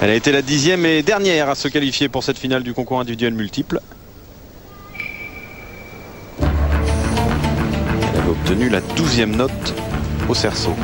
Elle a été la dixième et dernière à se qualifier pour cette finale du concours individuel multiple. Elle avait obtenu la douzième note au cerceau.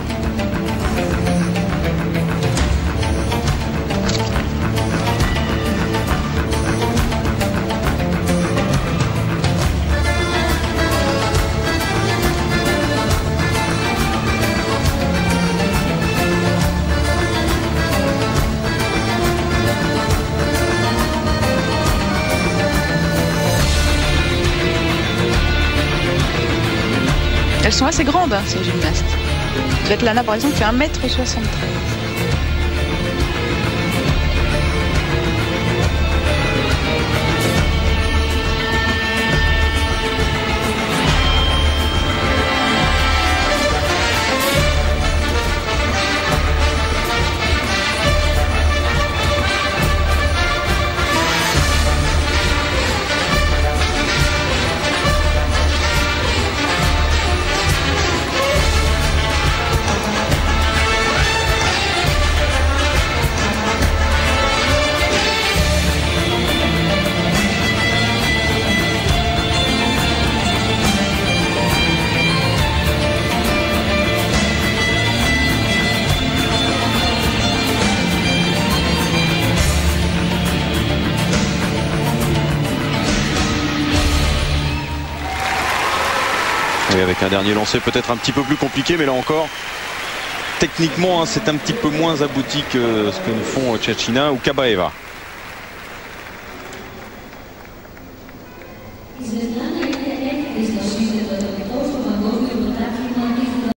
Elles sont assez grandes, hein, ces gymnastes. Svetlana, par exemple, fait 1m73. Avec un dernier lancé peut-être un petit peu plus compliqué, mais là encore, techniquement, hein, c'est un petit peu moins abouti que ce que nous font euh, Tchatchina ou Kabaeva.